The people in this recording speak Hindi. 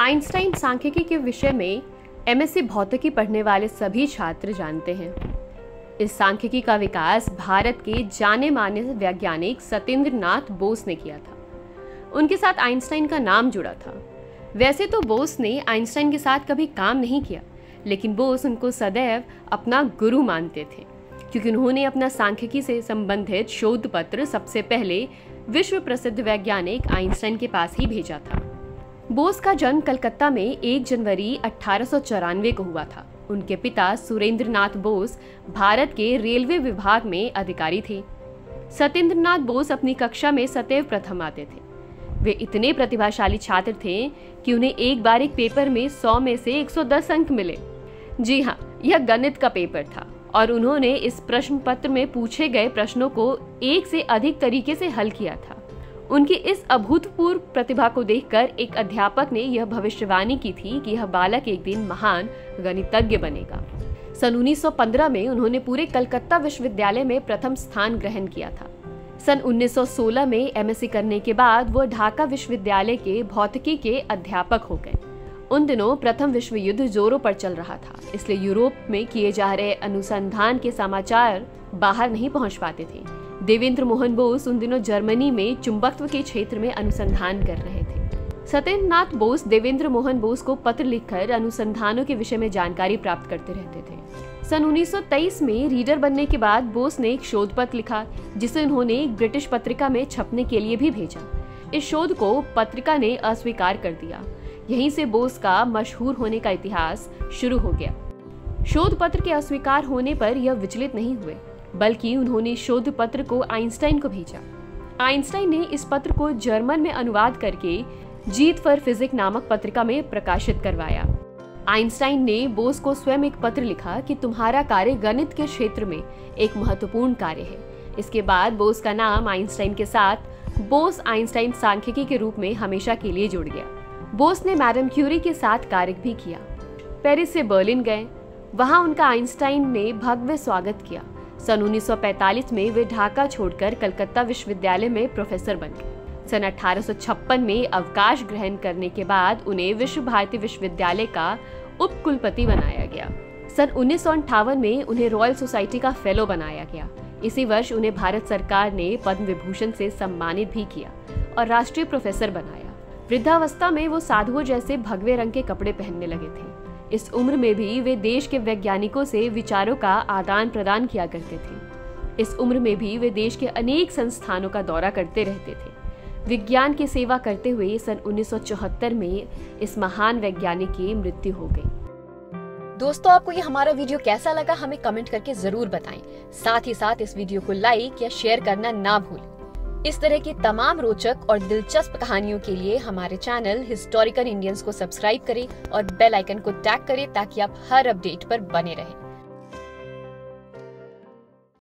आइंस्टाइन सांख्यिकी के विषय में एमएससी भौतिकी पढ़ने वाले सभी छात्र जानते हैं। इस सांख्यिकी का विकास भारत के जाने माने वैज्ञानिक सत्येंद्र नाथ बोस ने किया था। उनके साथ आइंस्टाइन का नाम जुड़ा था। वैसे तो बोस ने आइंस्टाइन के साथ कभी काम नहीं किया, लेकिन बोस उनको सदैव अपना गुरु मानते थे, क्योंकि उन्होंने अपना सांख्यिकी से संबंधित शोध पत्र सबसे पहले विश्व प्रसिद्ध वैज्ञानिक आइंस्टाइन के पास ही भेजा था। बोस का जन्म कलकत्ता में 1 जनवरी अठारह सौ चौरानवे को हुआ था। उनके पिता सुरेंद्र नाथ बोस भारत के रेलवे विभाग में अधिकारी थे। सत्येंद्र नाथ बोस अपनी कक्षा में सदैव प्रथम आते थे। वे इतने प्रतिभाशाली छात्र थे कि उन्हें एक बार एक पेपर में 100 में से 110 अंक मिले। जी हाँ यह गणित का पेपर था और उन्होंने इस प्रश्न पत्र में पूछे गए प्रश्नों को एक से अधिक तरीके से हल किया था। उनकी इस अभूतपूर्व प्रतिभा को देखकर एक अध्यापक ने यह भविष्यवाणी की थी कि यह बालक एक दिन महान गणितज्ञ बनेगा। सन 1915 में उन्होंने पूरे कलकत्ता विश्वविद्यालय में प्रथम स्थान ग्रहण किया था। सन 1916 में एमएससी करने के बाद वो ढाका विश्वविद्यालय के भौतिकी के अध्यापक हो गए। उन दिनों प्रथम विश्व युद्ध जोरों पर चल रहा था, इसलिए यूरोप में किए जा रहे अनुसंधान के समाचार बाहर नहीं पहुँच पाते थे। देवेंद्र मोहन बोस उन दिनों जर्मनी में चुंबकत्व के क्षेत्र में अनुसंधान कर रहे थे। सत्येंद्र नाथ बोस देवेंद्र मोहन बोस को पत्र लिखकर अनुसंधानों के विषय में जानकारी प्राप्त करते रहते थे। सन 1923 में रीडर बनने के बाद बोस ने एक शोध पत्र लिखा, जिसे उन्होंने एक ब्रिटिश पत्रिका में छपने के लिए भी भेजा। इस शोध को पत्रिका ने अस्वीकार कर दिया। यहीं से बोस का मशहूर होने का इतिहास शुरू हो गया। शोध पत्र के अस्वीकार होने पर यह विचलित नहीं हुए। बल्कि उन्होंने शोध पत्र को आइंस्टाइन को भेजा। आइंस्टाइन ने इस पत्र को जर्मन में अनुवाद करके जीत फॉर फिजिक नामक पत्रिका में प्रकाशित करवाया। आइंस्टाइन ने बोस को स्वयं एक पत्र लिखा कि तुम्हारा कार्य गणित के क्षेत्र में एक महत्वपूर्ण कार्य है। इसके बाद बोस का नाम आइंस्टाइन के साथ बोस आइंस्टाइन सांख्यिकी के रूप में हमेशा के लिए जुड़ गया। बोस ने मैडम क्यूरी के साथ कार्य भी किया। पेरिस से बर्लिन गए। वहाँ उनका आइंस्टाइन ने भव्य स्वागत किया। सन 1945 में वे ढाका छोड़कर कलकत्ता विश्वविद्यालय में प्रोफेसर बन गए। सन अठारह सौ छप्पन में अवकाश ग्रहण करने के बाद उन्हें विश्व भारती विश्वविद्यालय का उप कुलपति बनाया गया। सन उन्नीस में उन्हें रॉयल सोसाइटी का फेलो बनाया गया। इसी वर्ष उन्हें भारत सरकार ने पद्म विभूषण से सम्मानित भी किया और राष्ट्रीय प्रोफेसर बनाया। वृद्धावस्था में वो साधुओं जैसे भगवे रंग के कपड़े पहनने लगे थे। इस उम्र में भी वे देश के वैज्ञानिकों से विचारों का आदान प्रदान किया करते थे। इस उम्र में भी वे देश के अनेक संस्थानों का दौरा करते रहते थे। विज्ञान की सेवा करते हुए सन 1974 में इस महान वैज्ञानिक की मृत्यु हो गई। दोस्तों, आपको ये हमारा वीडियो कैसा लगा, हमें कमेंट करके ज़रूर बताएँ। साथ ही साथ इस वीडियो को लाइक या शेयर करना ना भूलें। इस तरह की तमाम रोचक और दिलचस्प कहानियों के लिए हमारे चैनल हिस्टोरिकल इंडियंस को सब्सक्राइब करें और बेल आइकन को टैग करें ताकि आप हर अपडेट पर बने रहें।